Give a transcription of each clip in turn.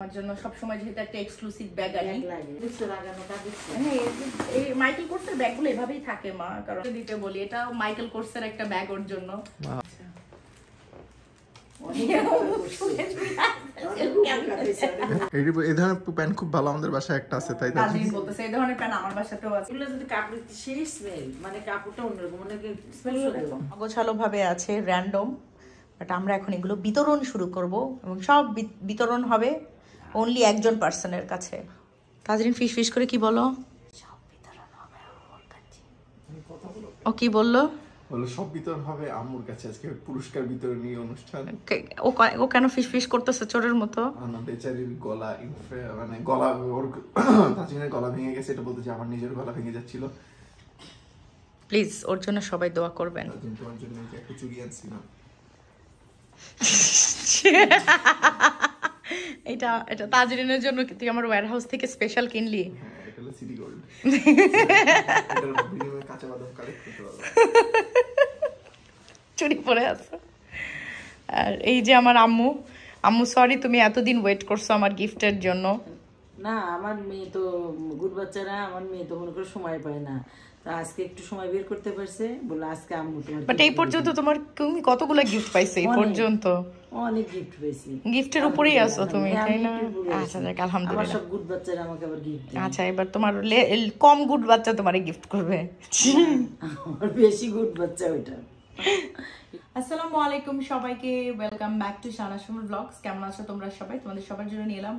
আমার জন্য সবসময় যেহেতু একটা এক্সক্লুসিভ ব্যাগ আনি এই মাইকেল কোর্সের ব্যাগগুলো এভাবেই থাকে মা কারণ দিতে বলি এটা মাইকেল কোর্সের একটা ব্যাগ ওর জন্য। এই ধরনের প্যান্ট খুব ভালো আমাদের বাসায় একটা আছে তাই বলতেছে এই ধরনের প্যান্ট আমার বাসাতেও আছে। এগুলো যদি কাপড় সেই স্মেল মানে কাপড়টা অন্যরকম অনেকে অগোছালো ভাবে আছে র্যান্ডম বাট আমরা এখন এগুলো বিতরণ শুরু করব এবং সব বিতরণ হবে অনলি একজন পার্সনের কাছে। তাজরিন ফিস ফিস করে কি বলো? ও কি বলল? হলো সব বিতরণ হবে আম্মুর কাছে আজকে পুরস্কার বিতরণী অনুষ্ঠান। ও ও কেন ফিস ফিস করতেছে চোরের মতো? আমার বেচারির গলা মানে গলা ওর তাজিনের গলা ভেঙে গেছে এটা বলতে যে আমার নিজের গলা ভেঙে যাচ্ছিল। প্লিজ ওর জন্য সবাই দোয়া করবেন। তোমার জন্য একটা চুড়ি আনছিলাম। এটা এটা তাজরিনের জন্য তুই আমার ওয়্যার হাউস থেকে স্পেশাল কিনলি? চুরি পরে আছে। আর এই যে আমার আম্মু আম্মু সরি তুমি এতদিন ওয়েট করছ আমার গিফটের জন্য। না আমার মেয়ে তো গুড বাচ্চারা আমার মেয়ে তো মনে করে সময় পায় না। তো আজকে একটু সময় বের করতে পারছে। বলে আজকে আম্মু তোমার বাট এই পর্যন্ত তোমার তুমি কতগুলো গিফট পাইছো এই পর্যন্ত? অনেক গিফট পেয়েছি গিফটের উপরেই আছো তুমি তাই না। আচ্ছা যাক আমার সব গুড বাচ্চারা আমাকে আবার গিফট দেয়। আচ্ছা এবার তোমার লে- কম গুড বাচ্চা তোমারে গিফট করবে। আমার বেশি গুড বাচ্চা ওইটা। আসসালামু আলাইকুম সবাইকে ওয়েলকাম ব্যাক টু শানাসমুর ব্লগস কেমন আছো তোমরা সবাই? তোমাদের সবার জন্য নিয়ে এলাম।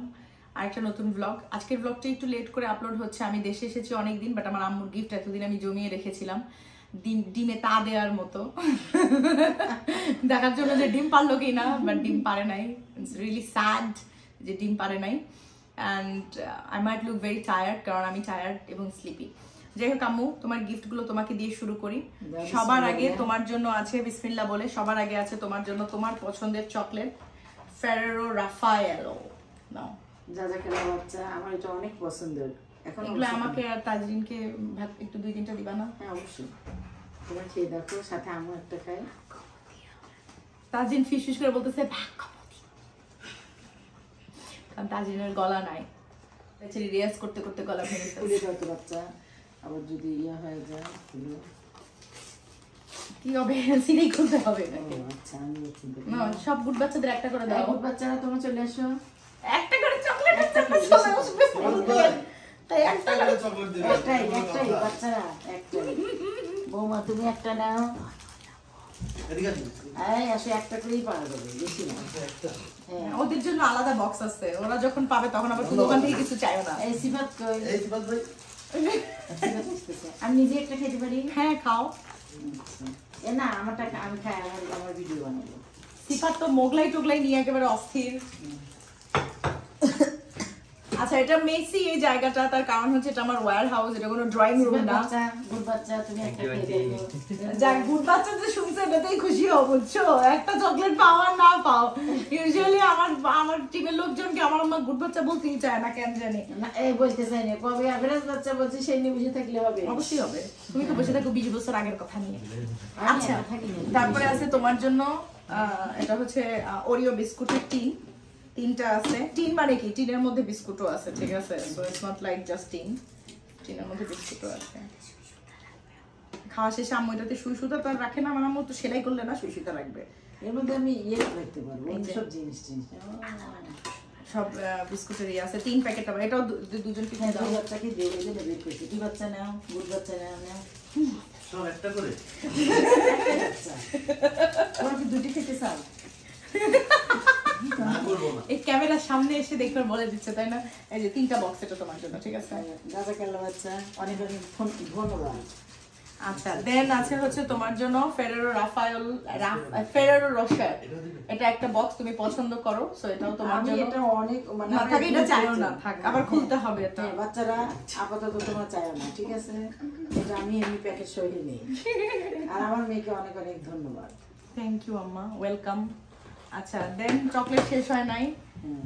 আরেকটা নতুন ব্লগ আজকের ব্লগটা একটু লেট করে আপলোড হচ্ছে। আমি দেশে এসেছি অনেক দিন বাট আমার আম্মুর গিফট এতদিন আমি জমিয়ে রেখেছিলাম। ডিম ডিমে তা দেওয়ার মতো। দেখার জন্য যে ডিম পারল কি না বাট ডিম পারে নাই। ইটস রিয়েলি স্যাড যে ডিম পারে নাই। And I might look very tired কারণ আমি টায়ার্ড এবং স্লিপি যাই হোক আম্মু তোমার গিফটগুলো তোমাকে দিয়ে শুরু করি। সবার আগে তোমার জন্য আছে বিসমিল্লা বলে সবার আগে আছে তোমার জন্য তোমার পছন্দের চকলেট ফেরেরো রাফায়েলো নাও। যা যা খেলা বাচ্চা আমার এটা অনেক পছন্দের। এখন এগুলো আমাকে আর তাজরিনকে ভাত একটু দুই তিনটা দিবা না? হ্যাঁ অবশ্যই। তোমরা খেয়ে দেখো সাথে আমু একটা খাই। তাজরিন ফিস ফিস করে বলতেছে কারণ তাজরিনের গলা নাই। বেচারি রিয়াজ করতে করতে গলা ভেঙে বাচ্চা। আবার যদি ইয়ে হয়ে যায় কি হবে? হবে আচ্ছা না সব গুড বাচ্চাদের একটা করে দাও। গুড বাচ্চারা তোমরা চলে আসো একটা বৌমা তুমি একটা নাও হ্যাঁ ওদের জন্য আলাদা বক্স আছে ওরা যখন পাবে তখন আবার ওখান থেকে কিছু না। আমি নিজে একটা খেতে পারি হ্যাঁ খাও আচ্ছা। এ না আমারটা আমি খাই আমার ভিডিও বানাবো সিফাত তো মোগলাই টোগলাই নিয়ে একেবারে অস্থির আচ্ছা এটা মেসি এই জায়গাটা তার কারণ হচ্ছে এটা আমার ওয়্যার হাউস এটা কোনো ড্রয়িং রুম না। বাচ্চা গুড বাচ্চা তুমি একটা যাক গুড বাচ্চা যে শুনছে এটাতেই খুশি হও বুঝছ? একটা চকলেট পাও না পাও। ইউজুয়ালি আমার আমার টিমের লোকজনকে আমার আমার গুড বাচ্চা বলতেই চায় না কেন জানি। না এই বলতে চাই না। কবে অ্যাভারেজ বাচ্চা বলছে সেই নিয়ে বুঝে থাকলে হবে। অবশ্যই হবে। তুমি তো বসে থাকো বিশ বছর আগের কথা নিয়ে। আচ্ছা। না। তারপরে আছে তোমার জন্য আহ, এটা হচ্ছে ওরিও বিস্কুটের টিন তিনটা আছে। টিন মানে কি? টিনের মধ্যে বিস্কুটও আছে ঠিক আছে? So it's not like just tin. টিনের মধ্যে বিস্কুটও আছে। খাওয়া শেষে আম্মু এটাতে সুই সুতা তো আর রাখে না আমার আম্মু তো সেলাই করলে না সুই সুতা রাখবে। এর মধ্যে আমি ইয়ে রাখতে পারব সব জিনিস টিনিস সব বিস্কুটের ইয়ে আছে তিন প্যাকেট আবার। এটাও দুজনকে হ্যাঁ দাও বাচ্চাকে দিয়ে দিয়ে বের করছি কি বাচ্চা নাও গুড বাচ্চা নাও নাও। সব একটা করে? তোমার কি দুটি খেতে চাও ক্যামেরার সামনে এসে দেখবার বলে দিচ্ছে তাই না? এই যে তিনটা বক্স এটা তোমার জন্য ঠিক আছে? গাজা কাল্লা বাচ্চা? অনেক অনেক ধন- ধন্যবাদ। আচ্ছা দেন আছে হচ্ছে তোমার জন্য ফেরেরো রাফায়েল ফেরেরো রোশার এটা একটা বক্স তুমি পছন্দ করো সো এটাও তোমার জন্য। এটা অনেক মানে না আমার থাকে এটা চাইও না থাক আবার খুলতে হবে এটা। বাচ্চারা আপাতত তোমার চাইও না ঠিক আছে? এটা আমি এমনি প্যাকেট সহিয়ে নিই। আর আমার মেয়েকে অনেক অনেক ধন্যবাদ। থ্যাংক ইউ আম্মা। ওয়েলকাম আচ্ছা দেন চকলেট শেষ হয় নাই।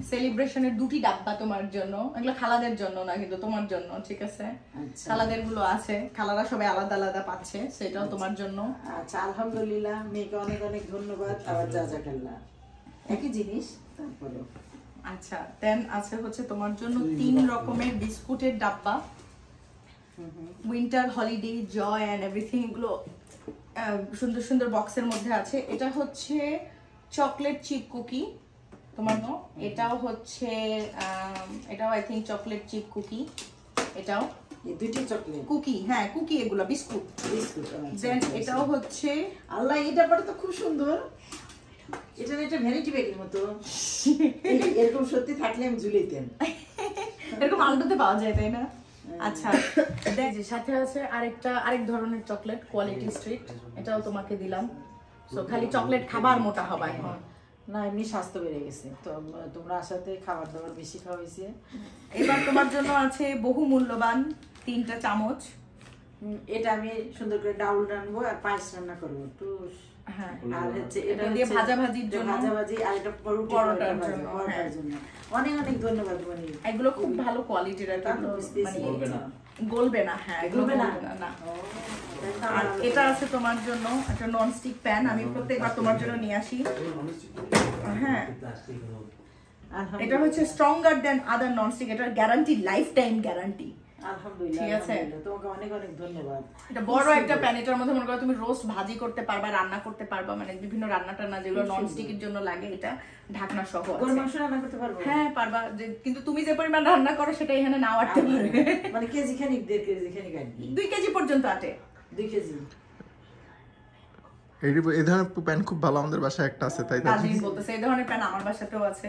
সেলিব্রেশনের দুটি ডাব্বা তোমার জন্য। এগুলো খালাদের জন্য না কিন্তু তোমার জন্য ঠিক আছে? আচ্ছা। খালাদেরগুলো আছে। খালারা সবাই আলাদা আলাদা পাচ্ছে সেটাও তোমার জন্য। আচ্ছা আলহামদুলিল্লাহ মেয়েকে অনেক অনেক ধন্যবাদ আবার যা যা একই জিনিস তারপরে। আচ্ছা দেন আছে হচ্ছে তোমার জন্য তিন রকমের। বিস্কুটের ডাব্বা। Winter holiday joy and everything এগুলো সুন্দর সুন্দর বক্সের মধ্যে আছে। এটা হচ্ছে চকলেট চিপ কুকি তোমার এটাও হচ্ছে এটাও I think chocolate chip cookie এটাও? দুইটি চকলেট কুকি হ্যাঁ কুকি এগুলো বিস্কুট। বিস্কুট আচ্ছা, দেন আচ্ছা, এটাও হচ্ছে আল্লাহ এই তো খুব সুন্দর। এটা ভ্যানিটি ব্যাগের মতো। এরকম সত্যি থাকলে আমি এরকম আলুতে পাওয়া যায় তাই না? আচ্ছা দেখ যে সাথে আছে আরেকটা আরেক ধরনের চকলেট কোয়ালিটি স্ট্রিট এটাও তোমাকে দিলাম। সো খালি চকলেট খাবার মোটা হবা এখন। না, এমনি স্বাস্থ্য বেড়ে গেছে। তো তোমরা আসাতে খাবার দাবার বেশি খাওয়া হয়েছে। এবার তোমার জন্য আছে বহু মূল্যবান তিনটা চামচ। এটা আমি সুন্দর করে ডাউল রানবো আর পায়েস রান্না করব। একটু আর হচ্ছে এটা এটা দিয়ে ভাজাভাজির জন্য। ভাজাভাজি আর এটা পরোটার জন্য, পরোটার হ্যাঁ। জন্য অনেক অনেক ধন্যবাদ মানে এগুলো খুব ভালো কোয়ালিটির আর কি, তারপর এগুলো পিস পিস গলবে না। গলবে না হ্যাঁ গলবে না? না, না আর এটা আছে তোমার জন্য একটা নন স্টিক প্যান আমি প্রত্যেকবার তোমার জন্য নিয়ে আসি হ্যাঁ এটা হচ্ছে stronger than other non stick এটার গ্যারান্টি লাইফ টাইম গ্যারান্টি ঠিক আছে। তোমাকে অনেক অনেক ধন্যবাদ। এটা বড় একটা প্যান মধ্যে মনে করো তুমি রোস্ট ভাজি করতে পারবা রান্না করতে পারবা মানে বিভিন্ন রান্না টান্না যেগুলো নন স্টিকের জন্য লাগে এটা ঢাকনা সহ আছে। মাংস রান্না করতে পারব? হ্যাঁ পারবা। কিন্তু তুমি যে পরিমাণ রান্না করো সেটা এখানে নাও আটতে পারবে। মানে কেজি খানিক দেড় কেজি খানিক দুই কেজি পর্যন্ত আটে। দুই কেজি। এই এই ধরনের প্যান খুব ভালো আমাদের বাসায় একটা আছে তাই বলতেছে এই ধরনের প্যান আমার বাসাতেও আছে।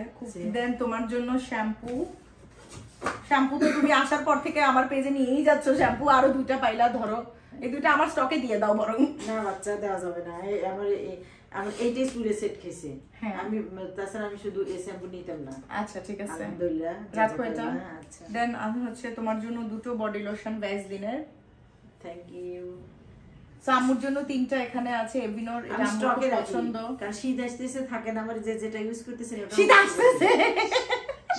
দেন তোমার জন্য শ্যাম্পু শ্যাম্পু তো তুমি আসার পর থেকে আমার পেজে নিয়েই যাচ্ছ। শ্যাম্পু আরও দুইটা পাইলা ধরো। এই দুইটা আমার স্টকে দিয়ে দাও বরং। না বাচ্চা দেওয়া যাবে না। আমার আমার এইটাই চুলে সেট খেয়েছে। হ্যাঁ। আমি তাছাড়া আমি শুধু এই শ্যাম্পু নিতাম না। আচ্ছা ঠিক আছে। আলহামদুলিল্লাহ রাখো এটা। আচ্ছা। দেন আমি হচ্ছে তোমার জন্য দুটো বডি লোশন ভ্যাসলিনের থ্যাংক ইউ সো জন্য তিনটা এখানে আছে এভিনোর এটা আমি স্টকে পছন্দ। শীত আসতেছে থাকে না আমার যে যেটা ইউজ করতেছে শীত আসতেছে।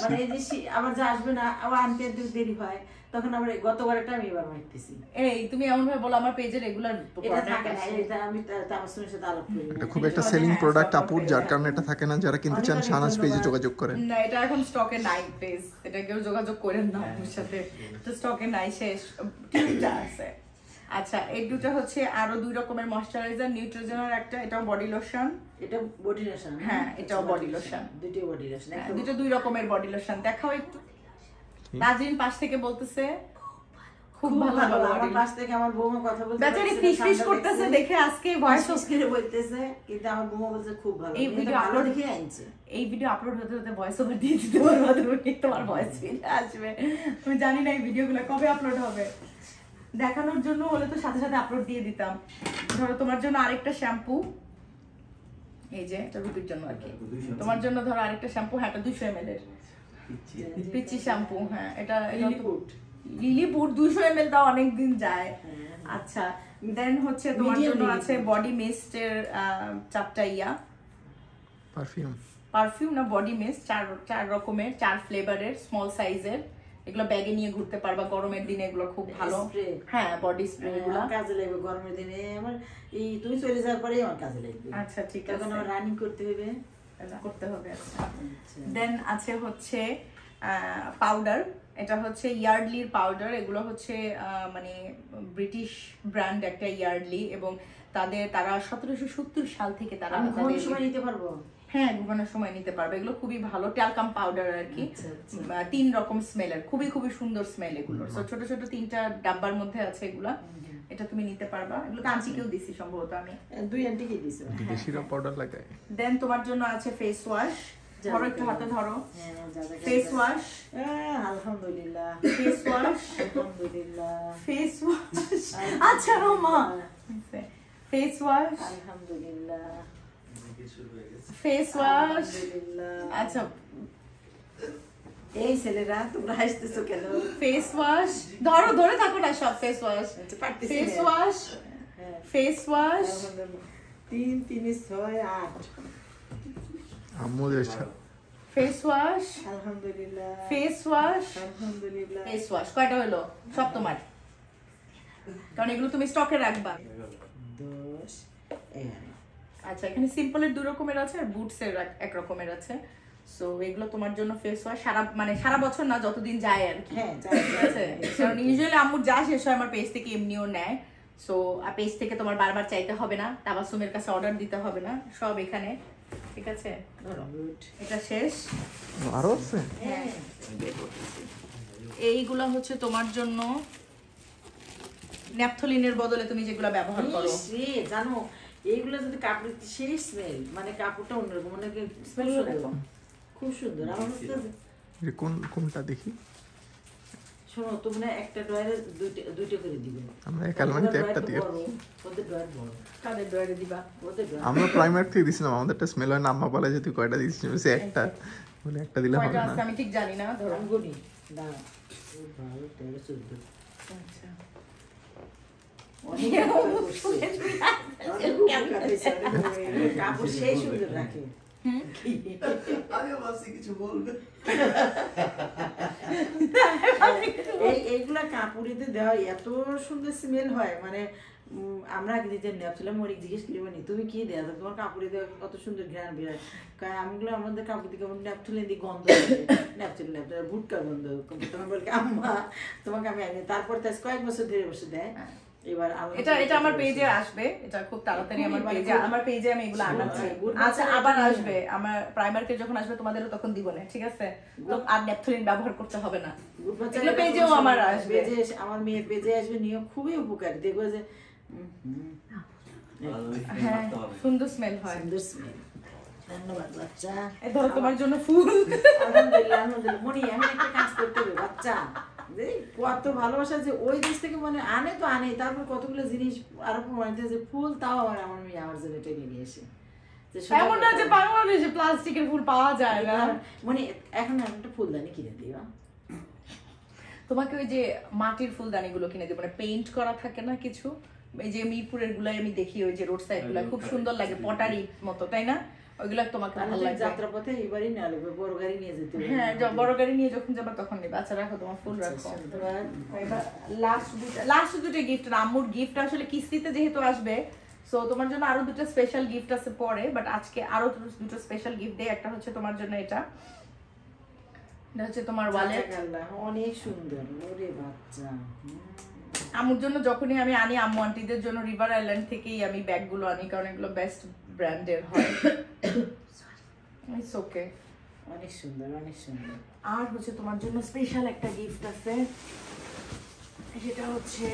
মানে এই যে আবার যে আসবে না আবার আনতে দেরি হয় তখন এই গতবার একটা আমি এবার মারতেছি। এই তুমি এমন ভাবে বলো আমার পেজে রেগুলার এটা থাকে না এটা আমি তা- তামাসুমের সাথে আলাপ করি এটা খুব একটা সেলিং প্রোডাক্ট আপুর যার কারণে এটা থাকে না যারা কিনতে চান শাহনাজ পেজে যোগাযোগ করেন। না এটা এখন স্টকে নাই প্লিজ এটা কেউ যোগাযোগ করেন না আমার সাথে। তো স্টকে নাই শেষ। টিউবটা আছে। আচ্ছা এই দুটো হচ্ছে আরও দুই রকমের ময়শ্চারাইজার নিউট্রিজেনের একটা এটাও বডি লোশন এটা বডি লোশন হ্যাঁ, এটাও body lotion। দুটো বডি লোশন দুটো দুই রকমের বডি লোশন দেখাও একটু। নাজরিন পাশ থেকে বলতেছে খুব ভালো আমার পাশ থেকে আমার বৌমা কথা বলতে বেচারি না, ফিস ফিস করতেছে দেখে আজকে ভয়েস করে বলতেছে কিন্তু আমার বৌমা বলছে খুব ভালো এই ভিডিও দেখে আনছে। এই ভিডিও আপলোড হতে হতে ভয়েস ওভার দিয়ে দিতে পারব তুমি তোমার ভয়েস ফিরে আসবে। আমি জানি না এই ভিডিওগুলো কবে আপলোড হবে। দেখানোর জন্য হলে তো সাথে সাথে আপলোড দিয়ে দিতাম। ধরো তোমার জন্য আরেকটা শ্যাম্পু এই যে এটা রুবির জন্য আর কি। তোমার জন্য ধরো আরেকটা শ্যাম্পু হ্যাঁ এটা দুশো এম এর। পিচি শ্যাম্পু হ্যাঁ এটা লিলিপুট। লিলিপুট দুশো এম এল তাও অনেকদিন যায়। আচ্ছা দেন হচ্ছে তোমার জন্য। আছে বডি মিস্টের চারটা ইয়া। পারফিউম পারফিউম না বডি মিস্ট চার চার রকমের চার ফ্লেভারের স্মল সাইজের এগুলো ব্যাগে নিয়ে ঘুরতে পারবা গরমের দিনে এগুলো খুব ভালো। হ্যাঁ বডি স্প্রে এগুলো। কাজে লাগবে গরমের দিনে। আমার এই তুমি চলে যাওয়ার পরেই আমার কাজে লাগবে। আচ্ছা ঠিক তখন আছে। আমার রানিং করতে হবে। করতে হবে আচ্ছা। আচ্ছা। দেন আছে হচ্ছে পাউডার এটা হচ্ছে ইয়ার্ডলির পাউডার এগুলো হচ্ছে মানে ব্রিটিশ ব্র্যান্ড একটা ইয়ার্ডলি এবং তাদের তারা সতেরোশো সত্তর সাল থেকে তারা নিতে পারব? হ্যাঁ ঘুমানোর সময় নিতে পারবে। এগুলো খুবই ভালো। ট্যালকাম পাউডার আর কি। আচ্ছা, আচ্ছা। তিন রকম স্মেলের খুবই খুবই সুন্দর স্মেল এগুলো ছোট ছোট তিনটা ডাব্বার মধ্যে আছে এগুলা। এটা তুমি নিতে পারবা। এগুলো কাঞ্চিকেও দিছি সম্ভবত আমি। দুই আন্টি কি দিছো বিদেশিরা পাউডার লাগায়। দেন তোমার জন্য আছে ফেস ওয়াশ ধরো একটু হাতে ধরো। হ্যাঁ ফেস ওয়াশ আলহামদুলিল্লাহ। ফেস ওয়াশ আলহামদুলিল্লাহ। ফেস ওয়াশ আচ্ছা রোমা। ফেস ওয়াশ আলহামদুলিল্লাহ। ফেস ওয়াশ আচ্ছা। এই ছেলেরা তোমরা হাসতেছো কেন? ফেস ওয়াশ ধরো ধরে থাকো না সব face wash face wash face wash আলহামদুলিল্লাহ। তিন ছয় আট। আম্মু দেশা ফেস ওয়াশ আলহামদুলিল্লাহ। ফেস ওয়াশ আলহামদুলিল্লাহ। ফেস ওয়াশ কয়টা হলো? সব তোমার। কারণ এগুলো তুমি স্টকে রাখবা। দশ এগারো। আচ্ছা এখানে সিম্পলের দু রকমের আছে আর বুটস এর এক- রকমের আছে। সো এগুলো তোমার জন্য ফেস ওয়াশ সারা মানে সারা বছর না যতদিন যায় আর কি। হ্যাঁ ঠিক আছে? কারণ ইউজুয়ালি আম্মুর যা শেষ হয় আমার পেজ থেকে এমনিও নেয়। সো পেজ থেকে তোমার বারবার চাইতে হবে না তাবাসুমের কাছে অর্ডার দিতে হবে না সব এখানে। ঠিক আছে? গুড এটা শেষ। আরও আছে? হ্যাঁ। এইগুলো হচ্ছে তোমার জন্য ন্যাপথলিনের বদলে তুমি যেগুলো ব্যবহার করো। জানো এইগুলো যদি কাপড় সেই স্মেল মানে কাপড়টা অন্যরকম মানে স্মেল খুব সুন্দর সুন্দর। খুব সুন্দর। আমার কোন কোনটা দেখি? শোনো তোমরা একটা ডয়ারে দুইটা দুইটা করে দিবে। আমরা এক আলমারিতে একটা দিয়ে? ওদের ডয়ার বড়। কাদের ডয়ারে দিবা? ওদের ডয়ার আমরা প্রাইমার থেকে দিছিলাম আমাদেরটা স্মেল হয় না আম্মা বলে যে তুই কয়টা বলছি একটা। বলে একটা দিলে হবে না। আমি ঠিক জানি না ধরো। আমি না ও তেরো চোদ্দ। আচ্ছা অনেক কাপড় করছে। অনেক উপকার হয়েছে, অনেক উপকার হয়েছে। এইগুলা কাপড়িতে দেওয়া এত সুন্দর স্মেল হয়। মানে আমরা আগে দিতে নেপছিলাম মরিক জিজ্ঞেস করি তুমি কি দেয়া তো তোমার কাপড়ে দেওয়া কত সুন্দর ঘ্রাণ বেরোয় কারণ আমগুলো আমাদের কাপড় দিকে কেমন ন্যাপথুলে দিয়ে গন্ধ ন্যাপথুলে ন্যাপথুলে ভুটকা গন্ধ তোমার বলকে আম্মা তোমাকে আমি আনি তারপর তাই কয়েক বছর দেড় বছর দেয় এবার এটা এটা আমার পেজে আসবে। এটা খুব তাড়াতাড়ি আমার পেজে আমার পেজে আমি এগুলো আনাচ্ছি। আচ্ছা আবার আসবে। আমার প্রাইমারকে যখন আসবে তোমাদেরও তখন দিব না ঠিক আছে? তো আর ন্যাপথলিন ব্যবহার করতে হবে না। এগুলো পেজেও আমার আসবে। এসে- আমার মেয়ের পেজে আসবে নিয়ে খুবই উপকারী। দেখব যে হ্যাঁ সুন্দর স্মেল হয়। সুন্দর স্মেল ধন্যবাদ বাচ্চা। এই ধরো তোমার জন্য ফুল। আলহামদুলিল্লাহ আলহামদুলিল্লাহ। মনি এখন একটা কাজ করতে হবে বাচ্চা। যে কত ভালোবাসা যে ওই দেশ থেকে মানে আনে তো আনে তারপর কতগুলো জিনিস আরও প্রমাণিত যে ফুল তাও আমার আমার মেয়ে আমার জন্য টেনে নিয়ে এসে। এমন না যে বাংলাদেশে প্লাস্টিকের ফুল পাওয়া যায় না। মানে এখন আমি একটা ফুলদানি কিনে দিবা তোমাকে ওই যে মাটির ফুলদানিগুলো কিনে দেবো মানে পেইন্ট করা থাকে না কিছু? এই যে মিরপুরের গুলাই আমি দেখি ওই যে রোড সাইডগুলা খুব সুন্দর লাগে পটারি মতো তাই না? ওইগুলা তোমাকে ভালো লাগবে। যাত্রা পথে এবারই লাগবে বড় গাড়ি নিয়ে যেতে হ্যাঁ বড় গাড়ি নিয়ে যখন যাবা তখন নেবে। আচ্ছা রাখো তোমার ফুল রাখো। এবার লাস্ট দুটো লাস্ট দুটো গিফট আম্মুর গিফট আসলে কিস্তিতে যেহেতু আসবে সো তোমার জন্য আরও দুটো স্পেশাল গিফট আছে পরে বাট আজকে আরও দুটো- দুটো স্পেশাল গিফট দেয় একটা হচ্ছে তোমার জন্য এটা। এটা হচ্ছে তোমার ওয়ালেট অনেক সুন্দর। ওরে বাচ্চা। আম্মুর জন্য যখনই আমি আনি আম্মু আন্টিদের জন্য রিভার আইল্যান্ড থেকেই আমি ব্যাগগুলো আনি কারণ এগুলো বেস্ট ব্র্যান্ডের হয়। ইটস ওকে অনেক সুন্দর অনেক সুন্দর। আর হচ্ছে তোমার জন্য স্পেশাল একটা গিফট আছে। সেটা হচ্ছে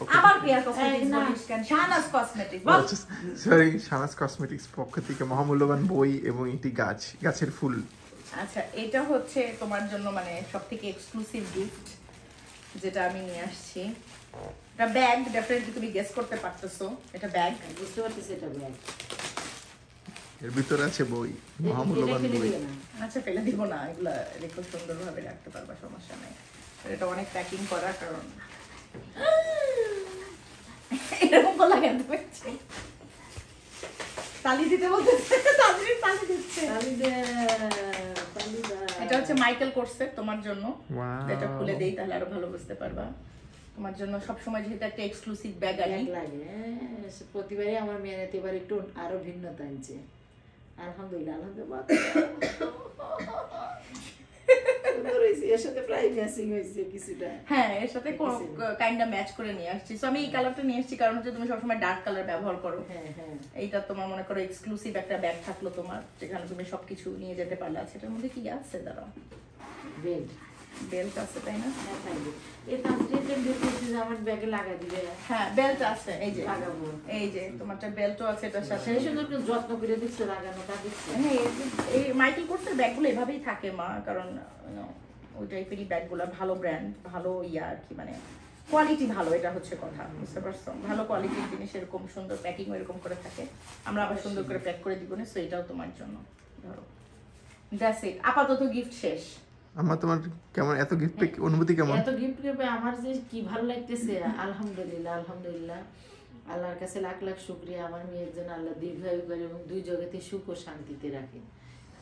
পক্ষ আবার কসমেটিক্স বলিস কেন? শাহনাজ কসমেটিক্স সরি সানাস কসমেটিক্স পক্ষ থেকে মহামূল্যবান বই এবং একটি গাছ গাছের ফুল। আচ্ছা এটা হচ্ছে তোমার জন্য মানে সব থেকে এক্সক্লুসিভ গিফট যেটা আমি নিয়ে আসছি। এটা ব্যাগ ডেফিনেটলি তুমি গেস করতে পারতেছো এটা ব্যাগ বুঝতে পারতেছি এটা ব্যাগ এর ভিতরে আছে বই মহামূল্যবান বই। আচ্ছা ফেলে দিব না এগুলা রেখে সুন্দরভাবে রাখতে পারবা সমস্যা নেই। এটা অনেক প্যাকিং করা কারণ এরকম করলা কেন পেয়েছি তালি দিতে বলতেছে তালি তালি দিচ্ছে। তালি দে, তালি দে। এটা হচ্ছে মাইকেল কোর্সের তোমার জন্য। এটা খুলে দেই তাহলে আরও ভালো বুঝতে পারবা। তোমার জন্য সবসময় যেহেতু একটা এক্সক্লুসিভ ব্যাগ আনি লাগে হ্যাঁ, প্রতিবারই আমার মেয়ে নিতে এবার একটু আরও ভিন্নতা আনছে। আলহামদুলিল্লাহ আলহামদুলিল্লাহ হ্যাঁ এর সাথে কাইন্ডা ম্যাচ করে নিয়ে আসছি। সো আমি এই কালারটা নিয়ে আসছি কারণ হচ্ছে তুমি সবসময় ডার্ক কালার ব্যবহার করো। হ্যাঁ হ্যাঁ। এইটা তোমার মনে করো এক্সক্লুসিভ একটা ব্যাগ থাকল তোমার যেখানে তুমি সবকিছু নিয়ে যেতে পারলে। আছে এটার মধ্যে কি আছে? দাঁড়াও। বেল্ট আছে তাই না? হ্যাঁ হ্যাঁ বেল্ট আছে এই যে। লাগাবো। এই যে তোমারটা বেল্টও আছে এটার সাথে। সুন্দর যত্ন করে দিচ্ছে লাগানোটা দিচ্ছে হ্যাঁ এই মাইকেল কোর্সের ব্যাগগুলো এভাবেই থাকে মা কারণ you know, ওই টাইপেরই ব্যাগগুলো ভালো ব্র্যান্ড ভালো ইয়া আর কি মানে কোয়ালিটি ভালো এটা হচ্ছে কথা বুঝতে পারছ? ভালো কোয়ালিটির জিনিস এরকম সুন্দর প্যাকিং এরকম করে থাকে। আমরা আবার সুন্দর করে প্যাক করে দিব না সো এটাও তোমার জন্য ধরো। দ্যাটস ইট আপাতত গিফট শেষ। আমার তোমার কেমন এত গিফট অনুভূতি কেমন? এত গিফট পেয়ে আমার যে কি ভালো লাগতেছে আলহামদুলিল্লাহ আলহামদুলিল্লাহ। আল্লাহর কাছে লাখ লাখ শুক্রিয়া আমার মেয়ের জন্য আল্লাহ দীর্ঘায়ু করে এবং দুই জগতে সুখ ও শান্তিতে রাখে।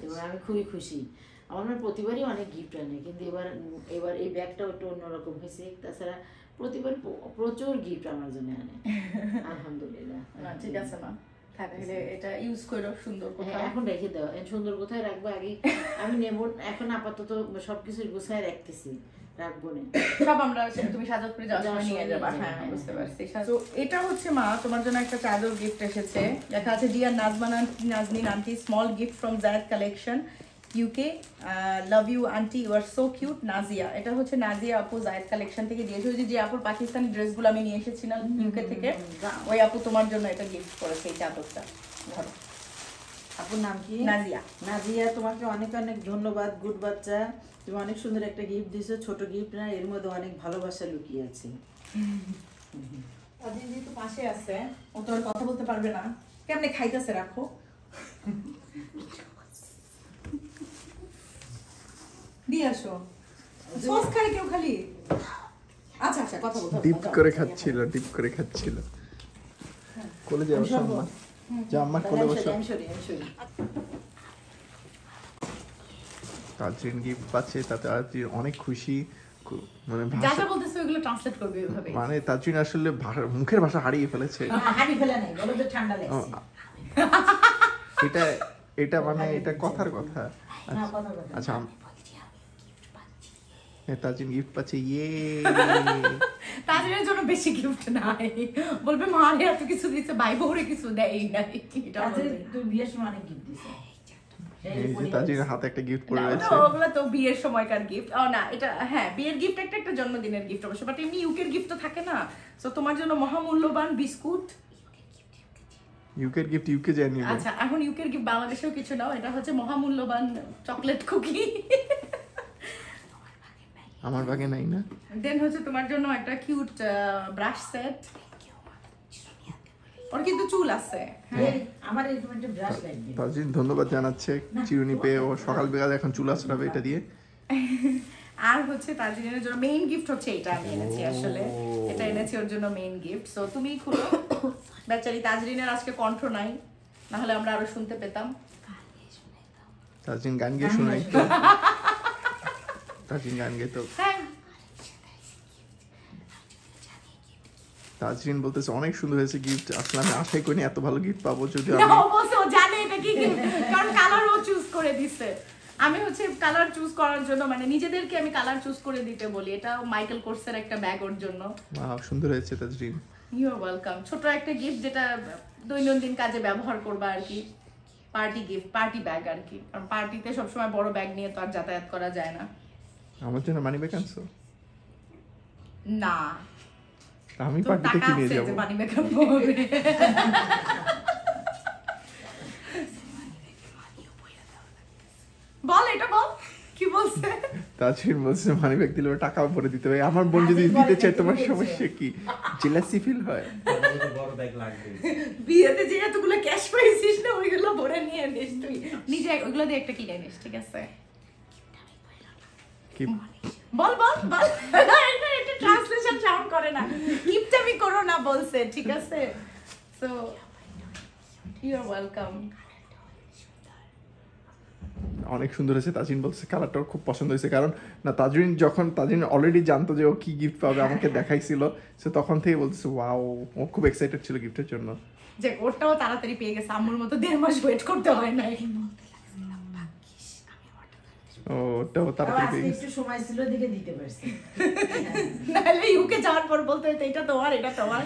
এবং আমি খুবই খুশি। আমার মেয়ে প্রতিবারই অনেক গিফট আনে কিন্তু এবার এবার এই ব্যাগটা একটু অন্যরকম হয়েছে। তাছাড়া প্রতিবার প্রচুর গিফট আমার জন্য আনে। আলহামদুলিল্লাহ। না ঠিক আছে মা। তাহলে এটা ইউজ করো সুন্দর হ্যাঁ, কোথাও এখন রেখে দাও। সুন্দর কোথায় রাখব। আগে আমি নেব এখন আপাতত সবকিছু গোছায় রাখতেছি রাখব না। সব আমরা তুমি যাওয়ার সময় নিয়ে যাবা। হ্যাঁ বুঝতে হ্যাঁ। পারছি। তো এটা হচ্ছে মা তোমার জন্য একটা চাদর গিফট এসেছে। দেখা আছে ডিয়ার নাজমান Nazni Nazneen small gift from Zaid collection UK love you aunty you are so cute Nazia এটা হচ্ছে নাজিয়া আপু জায়দ কালেকশন থেকে দিয়েছে ওই যে আপুর পাকিস্তানি ড্রেসগুলো আমি নিয়ে এসেছিলাম ইউকে থেকে। ওই আপু তোমার জন্য এটা গিফট করেছে এই চাদরটা। ধরো। আপুর নাম কি? নাজিয়া নাজিয়া তোমাকে অনেক অনেক ধন্যবাদ গুড বাচ্চা। তুমি অনেক সুন্দর একটা গিফট দিছো ছোট গিফট না এর মধ্যে অনেক ভালোবাসা লুকিয়ে আছে। তাজিন যেহেতু পাশে আছে ও তো আর কথা বলতে পারবে না। কেমনে খাইতেছে রাখো। দিয়ে আসো। সস খায় কেউ খালি? আচ্ছা আচ্ছা কথা না, ডিপ করে খাচ্ছিল ডিপ করে খাচ্ছিল। কোলে যাও আম্মা। যা আম্মার কোলে বসো। আমি সরি আমি সরি। তাজরিন গিফট পাচ্ছে তাতে তাজরিন অনেক খুশি মানে ভাষা বলতেছে ওইগুলো ট্রান্সলেট করবে এইভাবে মানে তাজরিন আসলে মুখের ভাষা হারিয়ে ফেলেছে। হানি ফেলা নাই বলো যে ঠান্ডা লাগছে। এটা এটা মানে এটা কথার কথা। না কথা কথা আচ্ছা হ্যাঁ, গিফট পাচ্ছে ইয়ে। তাদের জন্য বেশি গিফট নাই। বলবে মা রে এত কিছু দিচ্ছে ভাই বউরে কিছু দেয় নাই। এটা তুই বিয়ের সময় অনেক গিফট দিছো। এই হাতে একটা গিফট পড়ে রয়েছে। ওগুলো তো বিয়ের সময়কার গিফট ও না এটা হ্যাঁ বিয়ের গিফট একটা একটা জন্মদিনের গিফট অবশ্য বাট এমনি ইউকের গিফট তো থাকে না। তো তোমার জন্য মহামূল্যবান বিস্কুট। ইউকের গিফট ইউকে নিবে আচ্ছা এখন ইউকের গিফট বাংলাদেশেও কিছু নাও এটা হচ্ছে মহামূল্যবান চকলেট কুকি আমার বাগে নাই না। দেন হচ্ছে তোমার জন্য একটা কিউট ব্রাশ সেট ওর কিন্তু চুল আছে। এই, আমার ব্রাশ লাগবে ধন্যবাদ জানাচ্ছে। চিরুনি পেয়ে ও সকাল বিকাল এখন চুল আছড়াবে এটা দিয়ে। আর হচ্ছে তাজিনের জন্য মেইন গিফট হচ্ছে এটা আমি এনেছি আসলে। এটা এনেছি ওর জন্য মেইন গিফট সো তুমি খুলো। বেচারি তাজরিনের আজকে কণ্ঠ নাই। না হলে আমরা আরও শুনতে পেতাম। তাজরিন গান গিয়ে শোনাই। তাজরিন গান গেয়ে হ্যাঁ। তাজরিন বলতেছে অনেক সুন্দর হয়েছে গিফট আসলে আমি আশাই করিনি এত ভালো গিফট পাবো যদি আমি ও জানে এটা কি gift, কারণ কালার ও চুজ করে দিছে। আমি হচ্ছে কালার চুজ করার জন্য মানে নিজেদেরকে আমি কালার চুজ করে দিতে বলি। এটা মাইকেল কোর্সের একটা ব্যাগ ওর জন্য। Wow, সুন্দর হয়েছে তাজরিন ইউ ওয়েলকাম ছোট একটা গিফট যেটা দৈনন্দিন কাজে ব্যবহার করবা আর কি। পার্টি গিফট পার্টি ব্যাগ আর কি। কারণ পার্টিতে সবসময় বড় ব্যাগ নিয়ে তো আর যাতায়াত করা যায় না। আমার জন্য মানি ব্যাগ আনছো? না। আমি পার্টিতে যাব? মানি ব্যাগ হবে। বল এটা বল। কি বলছে? তাজরিন বলছে মানি ব্যাগ দিলে টাকা ভরে দিতে হবে। আমার বোন যদি দিতে চায় তোমার সমস্যা কি? জেলাসি ফিল হয়? বড় ব্যাগ লাগবে বিয়েতে যে এতগুলো ক্যাশ পাইছিস না ওইগুলো ভরে নিয়ে নিস তুই। নিজে ওইগুলো দিয়ে একটা কিনে নিস ঠিক আছে? কি? বল বল বল। এটা ট্রান্সলেশন সাউন্ড করে না। কিপটামি করো না বলছে ঠিক আছে? সো ইউ আর ওয়েলকাম অনেক সুন্দর হয়েছে তাজিন বলছে কালারটাও খুব পছন্দ হয়েছে। কারণ না তাজরিন যখন তাজিন অলরেডি জানতো যে ও কি গিফট পাবে আমাকে দেখাইছিল সে তখন থেকে বলতেছে ওয়াও ও খুব এক্সাইটেড ছিল গিফটের জন্য। যে ওরটাও তাড়াতাড়ি পেয়ে গেছে। আম্মুর মতো দেড় মাস ওয়েট করতে হয় নাই। ও ওটাও তাড়াতাড়ি আজকে পেয়ে গেছে একটু সময় ছিল দিকে দিতে পারছি। নাহলে ইউকে যাওয়ার পর বলতে হতো এটা তোমার এটা তোমার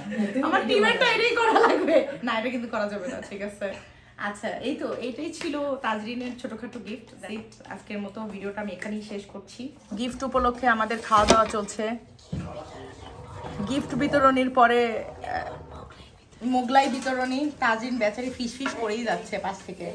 আমার এটা টিমের তো বলো। এটাই করা লাগবে। না এটা কিন্তু করা যাবে না ঠিক আছে। আচ্ছা এই তো এটাই ছিল তাজরিনের ছোটখাটো গিফট আজকের মতো ভিডিওটা আমি এখানেই শেষ করছি। গিফট উপলক্ষে আমাদের খাওয়া দাওয়া চলছে। গিফট বিতরণীর পরে মোগলাই বিতরণী তাজরিন বেচারি ফিস ফিস করেই যাচ্ছে পাশ থেকে।